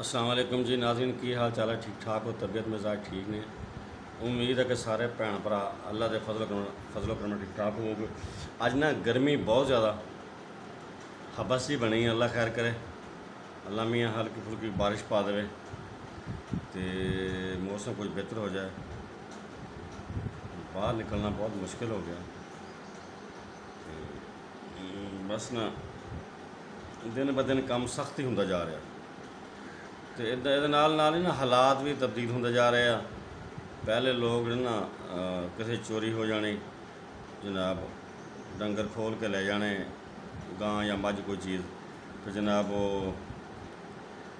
ਅਸਲਾਮ ਵਾਲੇਕੁਮ ਜੀ, ਨਾਜ਼ਰੀਨ, ਕੀ ਹਾਲ ਚਾਲ ਹੈ? ਠੀਕ ਠਾਕ ਹੋ? ਤਬੀਅਤ ਮਿਜ਼ਾਜ ਠੀਕ ਨੇ? ਉਮੀਦ ਹੈ ਕਿ ਸਾਰੇ ਭੈਣ ਭਰਾ ਅੱਲਾ ਦੇ ਫਜ਼ਲ ਕਰਮ ਫਜ਼ਲ ਕਰਮ ਠੀਕ ਠਾਕ ਹੋਵੋਗੇ। ਅੱਜ ਨਾ ਗਰਮੀ ਬਹੁਤ ਜ਼ਿਆਦਾ। ਹਬਸ ਹੀ ਬਣੀ ਅੱਲਾ ਖੈਰ ਕਰੇ। ਅੱਲਾ ਮੀਆਂ ਹਲਕੀ ਫੁਲਕੀ ਬਾਰਿਸ਼ ਪਾ ਦੇਵੇ ਤੇ ਮੌਸਮ ਕੁਝ ਬਿਹਤਰ ਹੋ ਜਾਏ। ਬਾਹਰ ਨਿਕਲਣਾ ਬਹੁਤ ਮੁਸ਼ਕਿਲ ਹੋ ਗਿਆ। ਤੇ ਬਸ ਨਾ, ਦਿਨ ਬ ਦਿਨ ਕੰਮ ਸਖਤ ਹੀ ਹੁੰਦਾ ਜਾ ਰਿਹਾ। ਤੇ ਇਹਦਾ ਇਹਦੇ ਨਾਲ ਨਾਲ ਹੀ ਨਾ ਹਾਲਾਤ ਵੀ ਤਬਦੀਲ ਹੁੰਦੇ ਜਾ ਰਹੇ ਆ। ਪਹਿਲੇ ਲੋਕ ਜਿਹੜੇ ਨਾ ਕਿਸੇ ਚੋਰੀ ਹੋ ਜਾਣੀ, ਜਨਾਬ ਡੰਗਰ ਖੋਲ ਕੇ ਲੈ ਜਾਣੇ, ਗਾਂ ਜਾਂ ਮੱਝ ਕੋਈ ਚੀਜ਼, ਤੇ ਜਨਾਬ ਉਹ,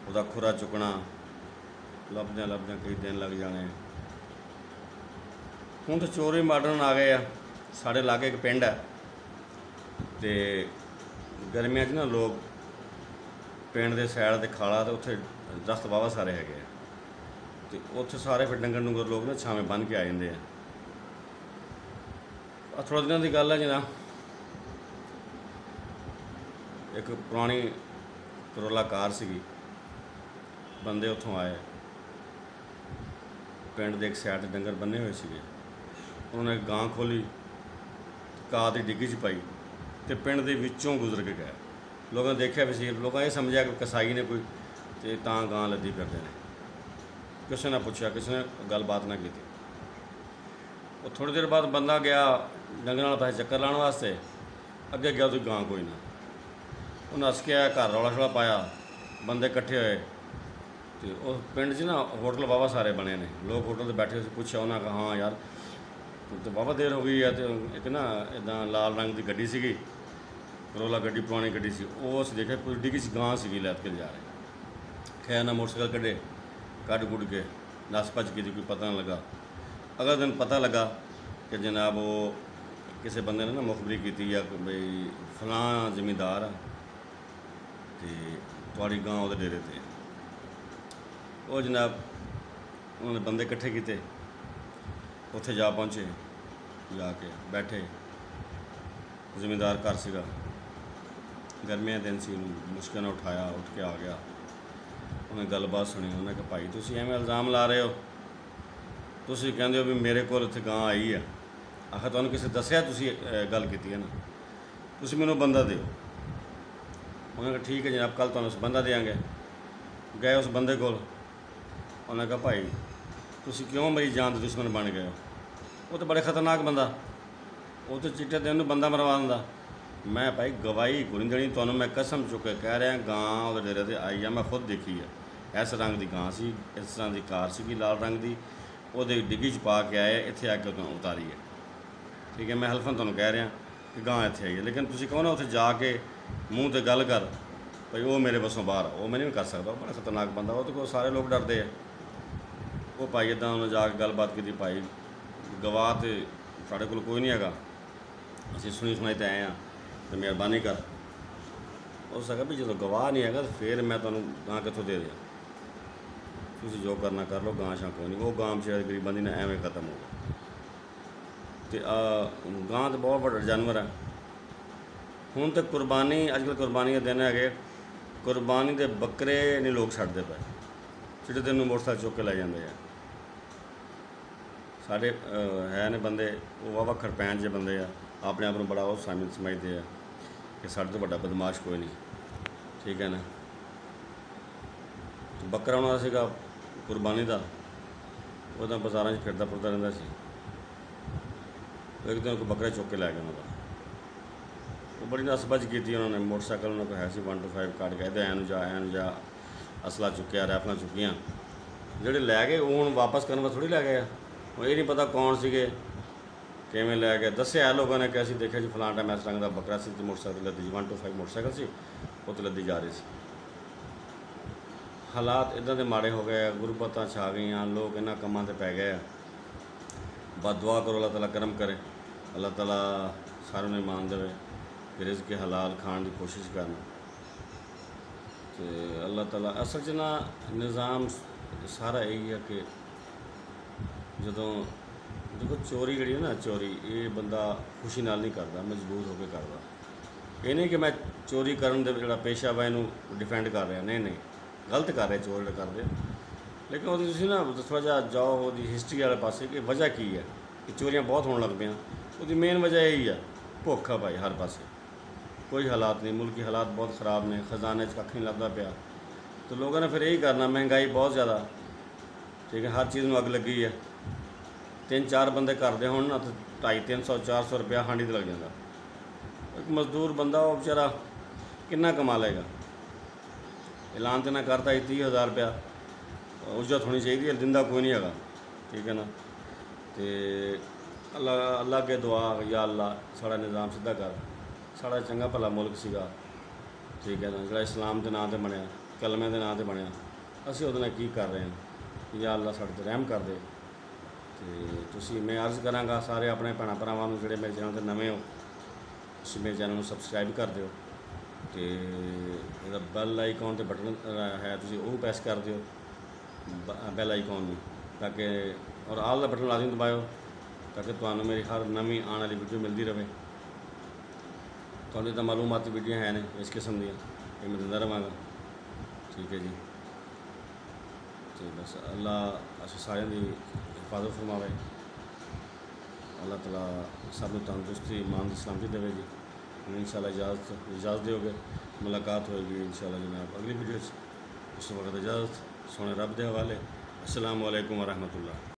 ਉਹਦਾ ਖੁਰਾ ਚੁੱਕਣਾ, ਲੱਭਦਿਆਂ ਲੱਭਦਿਆਂ ਕਈ ਦਿਨ ਲੱਗ ਜਾਣੇ। ਹੁਣ ਤਾਂ ਚੋਰੀ ਮਾਡਰਨ ਆ ਗਏ ਆ। ਸਾਡੇ ਲਾਗੇ ਇੱਕ ਪਿੰਡ ਹੈ ਤੇ ਗਰਮੀਆਂ 'ਚ ਨਾ ਲੋਕ ਪਿੰਡ ਦੇ ਸਾਈਡ ਤੇ ਖਾਲਾ ਤੇ ਉੱਥੇ ਦਸਤ ਵਾਵਾ ਸਾਰੇ ਹੈਗੇ ਆ। ਤੇ ਉੱਥੇ ਸਾਰੇ ਫਿਰ ਡੰਗਰ ਡੁੰਗਰ ਲੋਕ ਨਾ ਛਾਵੇਂ ਬੰਨ ਕੇ ਆ ਜਾਂਦੇ ਆ। ਆ ਥੋੜ੍ਹੇ ਦਿਨਾਂ ਦੀ ਗੱਲ ਹੈ ਜਨਾ ਇੱਕ ਪੁਰਾਣੀ ਕਰੋਲਾ ਕਾਰ ਸੀਗੀ। ਬੰਦੇ ਉੱਥੋਂ ਆਏ। ਪਿੰਡ ਦੇ ਇੱਕ ਸਾਈਡ ਤੇ ਡੰਗਰ ਬੰਨੇ ਹੋਏ ਸੀਗੇ। ਉਹਨਾਂ ਨੇ ਗਾਂ ਖੋਲੀ ਕਾਰ ਦੀ ਡਿੱਗੀ 'ਚ ਪਾਈ ਤੇ ਪਿੰਡ ਦੇ ਵਿੱਚੋਂ ਗੁਜ਼ਰ ਕੇ ਗਏ। ਲੋਕਾਂ ਨੇ ਦੇਖਿਆ ਵਸੀਰ ਲੋਕਾਂ ਇਹ ਸਮਝਿਆ ਕਿ ਕਸਾਈ ਨੇ ਕੋਈ ਤੇ ਤਾਂ ਗਾਂ ਲੱਦੀ ਫਿਰਦੇ ਨੇ। ਕਿਸੇ ਨੇ ਪੁੱਛਿਆ, ਕਿਸੇ ਨੇ ਗੱਲਬਾਤ ਨਾ ਕੀਤੀ। ਉਹ ਥੋੜੀ ਦੇਰ ਬਾਅਦ ਬੰਦਾ ਗਿਆ ਡੰਗਰਾਂ ਨਾਲ ਪਾਸੇ ਚੱਕਰ ਲਾਉਣ ਵਾਸਤੇ। ਅੱਗੇ ਗਿਆ ਉਹਦੀ ਗਾਂ ਕੋਈ ਨਾ। ਉਹ ਨੱਸ ਕੇ ਆਇਆ, ਘਰ ਰੌਲਾ ਛੋਲਾ ਪਾਇਆ, ਬੰਦੇ ਇਕੱਠੇ ਹੋਏ। ਤੇ ਉਹ ਪਿੰਡ 'ਚ ਨਾ ਹੋਟਲ ਵਾਵਾ ਸਾਰੇ ਬਣੇ ਨੇ। ਲੋਕ ਹੋਟਲ ਤੇ ਬੈਠੇ ਸੀ, ਪੁੱਛਿਆ ਉਹਨਾਂ ਕਹਾ ਹਾਂ ਯਾਰ, ਹੁਣ ਤਾਂ ਵਾਹਵਾ ਦੇਰ ਹੋ ਗਈ ਆ ਤੇ ਇੱਕ ਨਾ ਇਦਾਂ ਲਾਲ ਰੰਗ ਦੀ ਗੱਡੀ ਸੀਗੀ। ਕਰੋਲਾ ਗੱਡੀ, ਪੁਰਾਣੀ ਗੱਡੀ ਸੀ। ਉਹ ਅਸੀਂ ਦੇਖਿਆ ਕੋਈ ਡਿੱਗੀ ਸੀ, ਗਾਂ ਸੀਗੀ ਲੈ ਕੇ ਜਾ ਰਹੇ। ਖੈਰ ਨਾ ਮੋਟਰਸਾਈਕਲ ਕੱਢੇ, ਕੱਢ ਗੁੱਡ ਕੇ, ਨਸ ਭੱਜ ਗਈ ਦੀ ਕੋਈ ਪਤਾ ਨਾ ਲੱਗਾ। ਅਗਲੇ ਦਿਨ ਪਤਾ ਲੱਗਾ ਕਿ ਜਨਾਬ ਉਹ ਕਿਸੇ ਬੰਦੇ ਨੇ ਨਾ ਮੁਖਬਰੀ ਕੀਤੀ ਆ ਕਿ ਬਈ ਫਲਾਂ ਜ਼ਿਮੀਂਦਾਰ ਆ ਤੇ ਤੁਹਾਡੀ ਗਾਂ ਉਹਦੇ ਡੇਰੇ ਤੇ ਉਹ ਜਨਾਬ ਉਹਨੇ ਬੰਦੇ ਇਕੱਠੇ ਕੀਤੇ, ਉੱਥੇ ਜਾ ਪਹੁੰਚੇ, ਜਾ ਕੇ ਬੈਠੇ। ਜ਼ਿਮੀਂਦਾਰ ਘਰ ਸੀਗਾ। ਗਰਮੀਆਂ ਦਿਨ ਸੀ, ਉਹਨੂੰ ਮੁਸ਼ਕਿਲ ਨਾਲ ਉਠਾਇਆ, ਉੱਠ ਕੇ ਆ ਗਿਆ। ਉਹਨੇ ਗੱਲਬਾਤ ਸੁਣੀ ਉਹਨਾਂ ਕਿਹਾ ਭਾਈ ਤੁਸੀਂ ਐਵੇਂ ਇਲਜ਼ਾਮ ਲਾ ਰਹੇ ਹੋ? ਤੁਸੀਂ ਕਹਿੰਦੇ ਹੋ ਵੀ ਮੇਰੇ ਕੋਲ ਇੱਥੇ ਗਾਂ ਆਈ ਆ। ਆਖਰ ਤੁਹਾਨੂੰ ਕਿਸੇ ਦੱਸਿਆ ਤੁਸੀਂ ਗੱਲ ਕੀਤੀ ਹੈ ਨਾ? ਤੁਸੀਂ ਮੈਨੂੰ ਬੰਦਾ ਦਿਓ। ਉਹਨੇ ਕਿਹਾ ਠੀਕ ਹੈ ਜਨਾਬ ਕੱਲ ਤੁਹਾਨੂੰ ਉਸ ਬੰਦਾ ਦੇਵਾਂਗੇ ਗਏ ਉਸ ਬੰਦੇ ਕੋਲ। ਉਹਨਾਂ ਕਿਹਾ, ਭਾਈ, ਤੁਸੀਂ ਕਿਉਂ ਮੇਰੀ ਜਾਨ ਦੇ ਦੁਸ਼ਮਣ ਬਣ ਗਏ ਹੋ? ਉਹ ਤਾਂ ਬੜੇ ਖਤਰਨਾਕ ਬੰਦਾ। ਉਹ ਤਾਂ ਚਿੱਟੇ 'ਤੇ ਉਹਨੂੰ ਬੰਦਾ ਮਰਵਾ ਦਿੰਦਾ। ਮੈਂ ਭਾਈ ਗਵਾਹੀ ਕੋਈ ਤੁਹਾਨੂੰ ਮੈਂ ਕਸਮ ਚੁੱਕ ਕੇ ਕਹਿ ਰਿਹਾ, ਗਾਂ ਉਹਦੇ ਡੇਰੇ ਤੇ ਆਈ ਆ, ਮੈਂ ਖੁਦ ਦੇਖੀ ਆ। ਇਸ ਰੰਗ ਦੀ ਗਾਂ ਸੀ, ਇਸ ਤਰ੍ਹਾਂ ਦੀ ਕਾਰ ਸੀਗੀ ਲਾਲ ਰੰਗ ਦੀ। ਉਹਦੇ ਡਿੱਗੀ 'ਚ ਪਾ ਕੇ ਆਏ, ਇੱਥੇ ਆ ਕੇ ਉਹਨੂੰ ਉਤਾਰੀ ਹੈ ਠੀਕ ਹੈ, ਮੈਂ ਹਲਫਨ ਤੁਹਾਨੂੰ ਕਹਿ ਰਿਹਾ ਕਿ ਗਾਂ ਇੱਥੇ ਆਈ ਹੈ। ਲੇਕਿਨ ਤੁਸੀਂ ਕਹੋ ਨਾ, ਉੱਥੇ ਜਾ ਕੇ ਮੂੰਹ ਤੇ ਗੱਲ ਕਰ, ਭਈ ਉਹ ਮੇਰੇ ਵੱਸੋਂ ਬਾਹਰ ਉਹ ਮੈਂ ਨਹੀਂ ਕਰ ਸਕਦਾ, ਉਹ ਬੜਾ ਖਤਰਨਾਕ ਬੰਦਾ, ਉਹ ਤੇ ਕੋਲ ਸਾਰੇ ਲੋਕ ਡਰਦੇ ਆ। ਉਹ ਭਾਈ ਇਦਾਂ ਉਹਨੇ ਜਾ ਕੇ ਗੱਲਬਾਤ ਕੀਤੀ, ਭਾਈ ਗਵਾਹ ਤੇ ਸਾਡੇ ਕੋਲ ਕੋਈ ਨਹੀਂ ਹੈਗਾ। ਅਸੀਂ ਸੁਣੀ ਸੁਣਾਈ ਤੇ ਆਏ ਆ ਤੇ ਮਿਹਰਬਾਨੀ ਕਰ। ਹੋ ਸਕਦਾ ਵੀ ਜਦੋਂ ਗਵਾਹ ਨਹੀਂ ਹੈਗਾ, ਤਾਂ ਫਿਰ ਮੈਂ ਤੁਹਾਨੂੰ ਗਾਂ ਕਿੱਥੋਂ ਦੇ ਦਿਆਂ ਤੁਸੀਂ ਜੋ ਕਰਨਾ ਕਰ ਲਓ ਗਾਂ ਸ਼ਾਂ ਕੋਈ ਨਹੀਂ ਉਹ ਗਾਂ ਸ਼ਾਇਦ ਗਰੀਬਾਂ ਦੀ ਨਾ ਐਵੇਂ ਖਤਮ ਹੋ ਗਈ ਤੇ ਆ ਗਾਂ ਤਾਂ ਬਹੁਤ ਵੱਡਾ ਜਾਨਵਰ ਹੈ ਹੁਣ ਤੇ ਕੁਰਬਾਨੀ ਅੱਜ ਕੱਲ੍ਹ ਕੁਰਬਾਨੀ ਦੇ ਦਿਨ ਹੈਗੇ ਕੁਰਬਾਨੀ ਦੇ ਬੱਕਰੇ ਨਹੀਂ ਲੋਕ ਛੱਡਦੇ ਪਏ। ਜਿਹੜੇ ਦਿਨ ਨੂੰ ਮੋਟਰਸਾਈਕਲ ਚੁੱਕ ਕੇ ਲੈ ਜਾਂਦੇ ਆ। ਸਾਡੇ ਹੈ ਨੇ ਬੰਦੇ, ਉਹ ਵਾਵਾ ਖਰਪੈਣ ਜਿਹੇ ਬੰਦੇ ਆ। ਆਪਣੇ ਆਪ ਨੂੰ ਬੜਾ ਉਹ ਸਾਮਿਲ ਸਮਝਦੇ ਆ ਕਿ ਸਾਡੇ ਤੋਂ ਵੱਡਾ ਬਦਮਾਸ਼ ਕੋਈ ਨਹੀਂ ਠੀਕ ਹੈ ਨਾ? ਬੱਕਰਾ ਉਹਨਾਂ ਦਾ ਸੀਗਾ ਕੁਰਬਾਨੀ ਦਾ, ਉਹ ਤਾਂ ਬਾਜ਼ਾਰਾਂ 'ਚ ਫਿਰਦਾ ਫਿਰਦਾ ਰਹਿੰਦਾ ਸੀ। ਇੱਕ ਦਿਨ ਕੋਈ ਬੱਕਰਾ ਚੁੱਕ ਕੇ ਲੈ ਗਿਆ ਉਹਨਾਂ ਦਾ। ਉਹ ਬੜੀ ਨਸਬਜ ਕੀਤੀ ਉਹਨਾਂ ਨੇ, ਮੋਟਰਸਾਈਕਲ ਉਹਨਾਂ ਕੋਲ ਹੈ ਸੀ 125 ਕੱਢ ਕੇ ਇਹਦੇ ਐਨ ਨੂੰ ਜਾ ਐਂ ਨੂੰ ਜਾ, ਅਸਲਾ ਚੁੱਕਿਆ, ਰੈਫਲਾਂ ਚੁੱਕੀਆਂ। ਜਿਹੜੇ ਲੈ ਗਏ, ਉਹ ਹੁਣ ਵਾਪਸ ਕਰਨ ਵਾਸਤੇ ਥੋੜੀ ਲੈ ਗਏ ਆ। ਉਹ ਇਹ ਨਹੀਂ ਪਤਾ ਕੌਣ ਸੀਗੇ, ਕਿਵੇਂ ਲੈ ਗਏ। ਦੱਸਿਆ ਲੋਕਾਂ ਨੇ ਕਿ ਅਸੀਂ ਦੇਖਿਆ ਜੀ, ਫਲਾਣਾ ਟਾਈਮ ਇਸ ਰੰਗ ਦਾ ਬੱਕਰਾ ਸੀ, ਤੇ ਮੋਟਰਸਾਈਕਲ ਲੱਦੀ ਜੀ 125 ਮੋਟਰਸਾਈਕਲ ਸੀ, ਉਹ ਤੇ ਲੱਦੀ ਜਾ ਰਹੀ ਸੀ। ਹਾਲਾਤ ਇਦਾਂ ਦੇ ਮਾੜੇ ਹੋ ਗਏ ਆ, ਗੁਰਬਤਾਂ ਛਾ ਗਈਆਂ ਲੋਕ ਇਹਨਾਂ ਕੰਮਾਂ ਤੇ ਪੈ ਗਏ ਆ। ਬਸ ਦੁਆ ਕਰੋ ਅੱਲਾਹ ਤਾਲਾ ਕਰਮ ਕਰੇ ਅੱਲਾਹ ਤਾਲਾ ਸਾਰਿਆਂ ਨੂੰ ਇਮਾਨ ਦੇਵੇ ਕਿ ਕੇ ਹਲਾਲ ਖਾਣ ਦੀ ਕੋਸ਼ਿਸ਼ ਕਰਨ। ਤੇ ਅੱਲਾਹ ਤਾਲਾ ਅਸਲ 'ਚ ਨਾ ਨਿਜ਼ਾਮ ਸਾਰਾ ਇਹੀ ਹੈ ਕਿ ਜਦੋਂ ਦੇਖੋ ਚੋਰੀ ਜਿਹੜੀ ਹੈ ਨਾ ਚੋਰੀ ਇਹ ਬੰਦਾ ਖੁਸ਼ੀ ਨਾਲ ਨਹੀਂ ਕਰਦਾ ਮਜਬੂਰ ਹੋ ਕੇ ਕਰਦਾ। ਇਹ ਨਹੀਂ ਕਿ ਮੈਂ ਚੋਰੀ ਕਰਨ ਦੇ ਜਿਹੜਾ ਪੇਸ਼ਾ ਵਾ ਇਹਨੂੰ ਡਿਫੈਂਡ ਕਰ ਰਿਹਾ ਨਹੀਂ ਨਹੀਂ। ਗਲਤ ਕਰ ਰਹੇ, ਚੋਰ ਜਿਹੜੇ ਕਰਦੇ ਆ। ਲੇਕਿਨ ਉਹਦੀ ਤੁਸੀਂ ਨਾ ਥੋੜ੍ਹਾ ਜਿਹਾ ਜਾਓ ਉਹਦੀ ਹਿਸਟਰੀ ਵਾਲੇ ਪਾਸੇ ਕਿ ਵਜ੍ਹਾ ਕੀ ਹੈ, ਕਿ ਚੋਰੀਆਂ ਬਹੁਤ ਹੋਣ ਲੱਗ ਪਈਆਂ। ਉਹਦੀ ਮੇਨ ਵਜ੍ਹਾ ਇਹ ਹੀ ਆ, ਭੁੱਖ ਆ ਭਾਈ ਹਰ ਪਾਸੇ। ਕੋਈ ਹਾਲਾਤ ਨਹੀਂ, ਮੁਲਕੀ ਹਾਲਾਤ ਬਹੁਤ ਖਰਾਬ ਨੇ, ਖਜ਼ਾਨੇ 'ਚ ਕੱਖ ਨਹੀਂ ਲੱਭਦਾ ਪਿਆ। ਤੇ ਲੋਕਾਂ ਨੇ ਫਿਰ ਇਹੀ ਕਰਨਾ, ਮਹਿੰਗਾਈ ਬਹੁਤ ਜ਼ਿਆਦਾ। ਠੀਕ ਹੈ, ਹਰ ਚੀਜ਼ ਨੂੰ ਅੱਗ ਲੱਗੀ ਹੈ। ਤਿੰਨ ਚਾਰ ਬੰਦੇ ਕਰਦੇ ਹੋਣ ਨਾ, ਤੇ 250 300 400 ਰੁਪਇਆ ਹਾਂਡੀ ਤੇ ਲੱਗ ਜਾਂਦਾ। ਇੱਕ ਮਜ਼ਦੂਰ ਬੰਦਾ, ਉਹ ਵਿਚਾਰਾ ਕਿੰਨਾ ਕਮਾ ਲਏਗਾ? ਐਲਾਨ ਤੇ ਨਾ ਕਰਤਾ ਸੀ 30000 ਰੁਪਇਆ। ਉਜਤ ਹੋਣੀ ਚਾਹੀਦੀ ਹੈ, ਦਿੰਦਾ ਕੋਈ ਨਹੀਂ ਹੈਗਾ। ਠੀਕ ਹੈ ਨਾ? ਤੇ ਅੱਲਾ ਅੱਲਾ ਅੱਗੇ ਦੁਆ, ਯਾ ਅੱਲਾ, ਸਾਡਾ ਨਿਜ਼ਾਮ ਸਿੱਧਾ ਕਰ। ਸਾਡਾ ਚੰਗਾ ਭਲਾ ਮੁਲਕ ਸੀਗਾ। ਠੀਕ ਹੈ ਨਾ? ਜਿਹੜਾ ਇਸਲਾਮ ਦੇ ਨਾਂ ਤੇ ਬਣਿਆ ਕਲਮੇ ਦੇ ਨਾਂ ਤੇ ਬਣਿਆ, ਅਸੀਂ ਉਹਦੇ ਨਾਲ ਕੀ ਕਰ ਰਹੇ ਹਾਂ? ਯਾ ਅੱਲਾ ਸਾਡੇ ਤੇ ਰਹਿਮ ਕਰ ਦੇ। ਤੇ ਤੁਸੀਂ, ਮੈਂ ਅਰਜ਼ ਕਰਾਂਗਾ ਸਾਰੇ ਆਪਣੇ ਭੈਣਾਂ ਭਰਾਵਾਂ ਨੂੰ, ਜਿਹੜੇ ਮੇਰੇ ਚੈਨਲ ਤੇ ਨਵੇਂ ਹੋ, ਤੁਸੀਂ ਮੇਰੇ ਚੈਨਲ ਨੂੰ ਸਬਸਕ੍ਰਾਈਬ ਕਰ ਦਿਓ। ਤੇ ਇਹਦਾ ਬੈਲ ਆਈਕਨ ਤੇ ਬਟਨ ਹੈ, ਤੁਸੀਂ ਉਹ ਪ੍ਰੈਸ ਕਰ ਦਿਓ ਬੈਲ ਆਈਕਨ ਨੂੰ, ਤਾਂ ਕਿ, ਔਰ ਆਲ ਦਾ ਬਟਨ ਲਾਜ਼ਮੀ ਦਬਾਇਓ, ਤਾਂ ਕਿ ਤੁਹਾਨੂੰ ਮੇਰੀ ਹਰ ਨਵੀਂ ਆਉਣ ਵਾਲੀ ਵੀਡੀਓ ਮਿਲਦੀ ਰਹੇ ਤੁਹਾਨੂੰ ਤਾਂ ਮਾਲੂਮਾਤੀ ਵੀਡੀਓ ਹੈ ਨੇ ਇਸ ਕਿਸਮ ਦੀਆਂ, ਇਹ ਮੈਂ ਦਿੰਦਾ ਰਹਾਂਗਾ ਠੀਕ ਹੈ ਜੀ। ਤੇ ਬਸ ਅੱਲਾ ਅਸੀਂ ਸਾਰਿਆਂ ਦੀ ਹਿਫਾਜ਼ਤ ਫਰਮਾਵੇ। ਅੱਲਾ ਤਾਲਾ ਸਭ ਨੂੰ ਤੰਦਰੁਸਤੀ, ਇਮਾਨ ਦੀ ਸਲਾਮਤੀ ਦੇਵੇ ਜੀ। ਹੁਣ ਇਨਸ਼ਾਅੱਲਾ ਇਜਾਜ਼ਤ ਇਜਾਜ਼ਤ ਦਿਓਗੇ, ਮੁਲਾਕਾਤ ਹੋਏਗੀ ਇਨਸ਼ਾਅੱਲਾ ਜਨਾਬ। ਅਗਲੀ ਵੀਡੀਓ 'ਚ ਉਸ ਵਕਤ ਇਜਾਜ਼ਤ, ਸੋਹਣੇ ਰੱਬ ਦੇ ਹਵਾਲੇ। ਅਸਲਾਮ ਵਾਲੇਕੁਮ ਵਰਹਿਮਤੁਲਲਾਹ